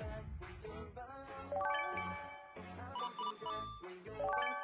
back when you're by. I won't do when you're by.